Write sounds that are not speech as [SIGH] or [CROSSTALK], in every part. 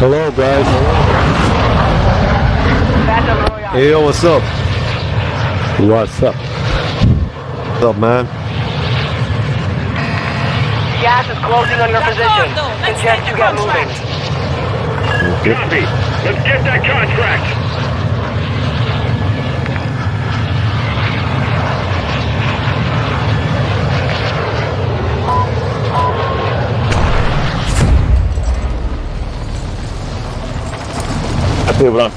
Hello, guys. Battle Hey, yo, what's up? What's up? What's up, man? Gas is closing on your position. Suggest you get moving. Copy. Let's get that contract. I think we're on.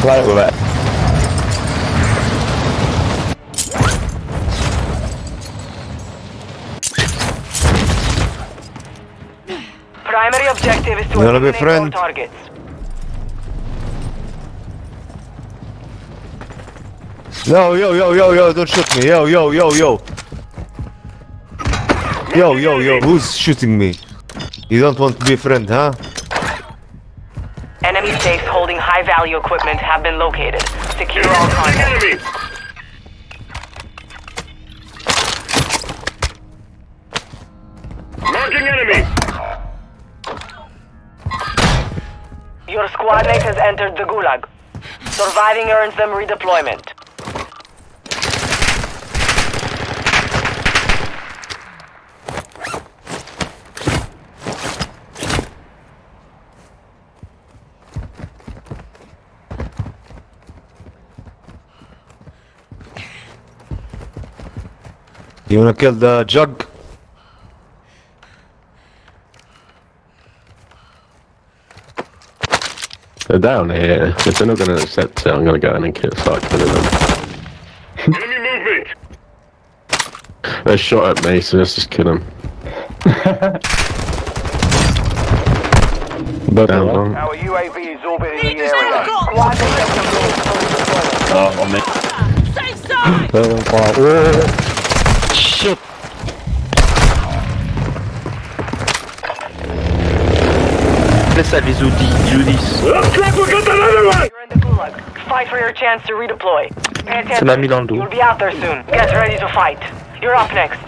Fly with that. Primary objective is to You wanna be eliminate all friend? targets. Yo, yo, yo, yo, yo, don't shoot me. Yo, yo, yo, yo. Yo, yo, yo, who's shooting me? You don't want to be a friend, huh? Enemy safes holding high-value equipment have been located. Secure all contacts. enemy! Marking enemy! Your squad mate has entered the Gulag. Surviving earns them redeployment. You wanna kill the jug? They're down here. If they're not going to accept it, I'm going to go in and kill, start killing them. Enemy movement! They shot at me, so let's just kill them. [LAUGHS] down one. Uh, Our um, UAV is orbiting the area. Squad mate has completed full redeployment. Oh, on me. Safe side! Down one. Shit. Laisse les Audi, Audis. Looks like we got another one! You're in the Gulag. Fight for your chance to redeploy. Pay Ça m'a attention. mis dans le dos. You'll be out there soon. Get ready to fight. You're up next.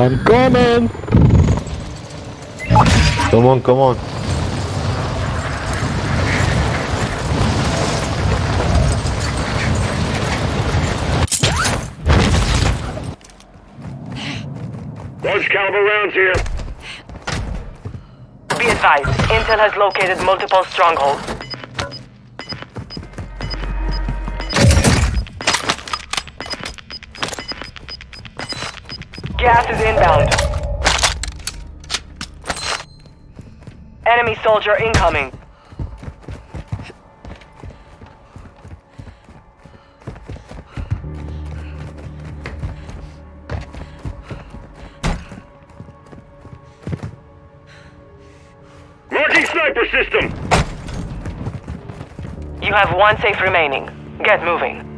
I'm coming. Come on, come on. Large caliber rounds here. Be advised, Intel has located multiple strongholds. Gas is inbound. Enemy soldier incoming. Marking sniper system! You have one safe remaining. Get moving.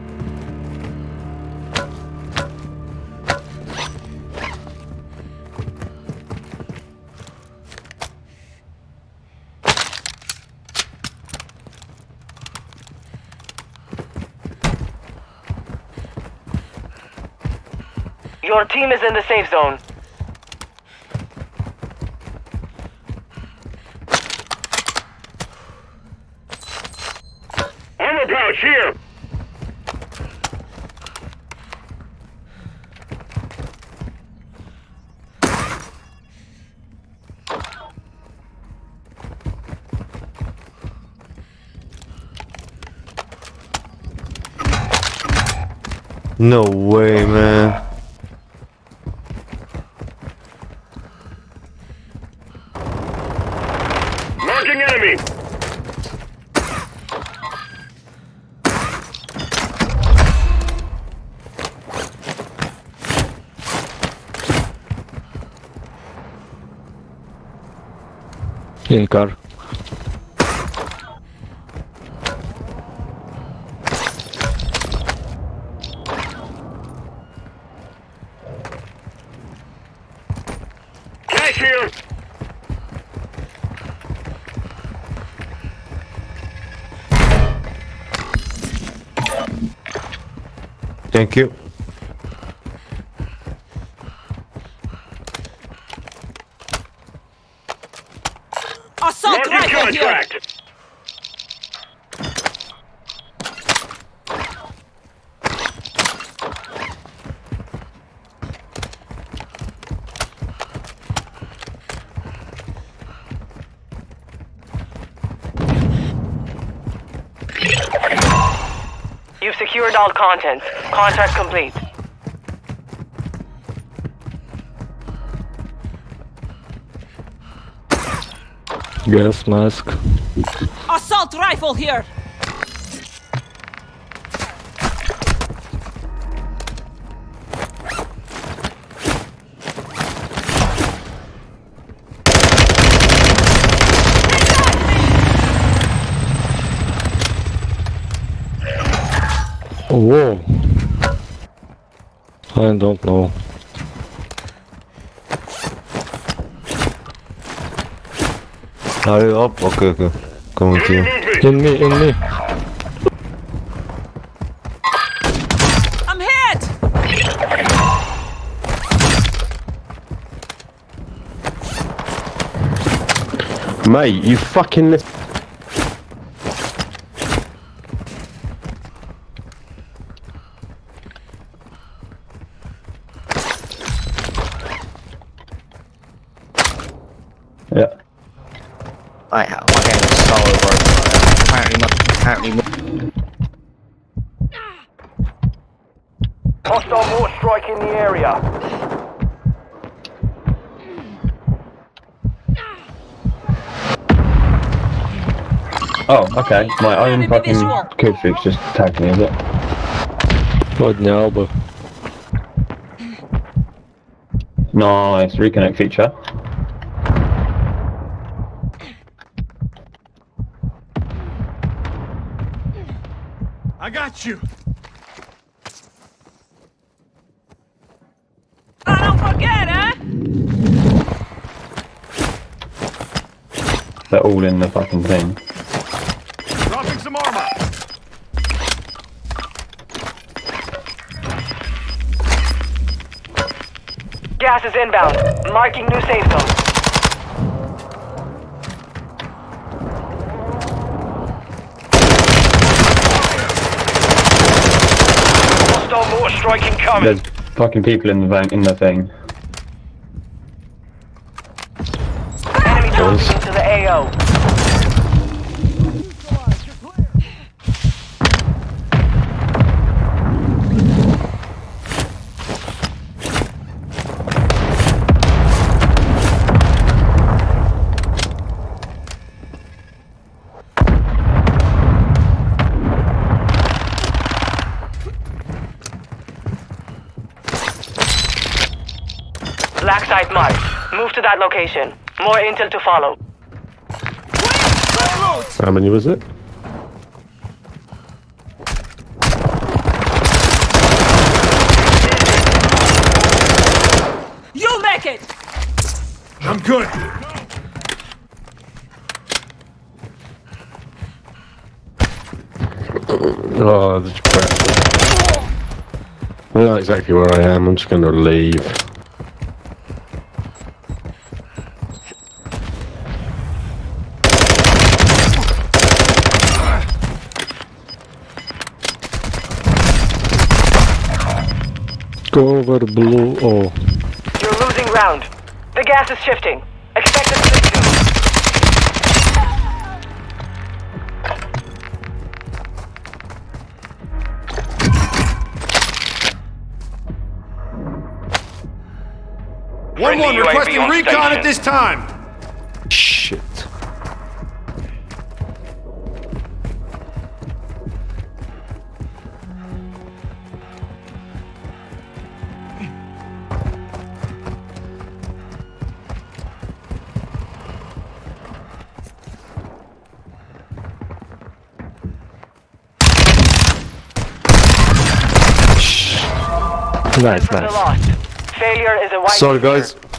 Your team is in the safe zone. Armor pouch here! No way, man. Marking enemy. In car. Thank you. Assault Marking rifle here! contract. You've secured all contents. Contract complete. Gas mask. Assault rifle here! Oh, whoa. I don't know. Hurry up. Okay, okay. Coming to you. In me, in me. I'm hit! Mate, you fucking Yeah. I have my game is so broken. Apparently, not, apparently, not. Hostile mortar strike in the area. Oh, okay. My own fucking visual. code fix just tagged me, is it? Ładnie, but... Nice. Reconnect feature. I got you. I don't forget, eh? They're all in the fucking thing. Dropping some armor. Gas is inbound. Marking new safe zone. Hostile mortar strike incoming. There's fucking people in the van in the thing. Black site marked. Move to that location. More intel to follow. How many was it? You make it! I'm good. Oh, that's crap. I know exactly where I am. I'm just gonna leave. Discover blue O. You're losing ground. The gas is shifting. Expect a to One one requesting recon station. at this time. Shit. Nice, For nice. Failure is a white Sorry, t-shirt. guys.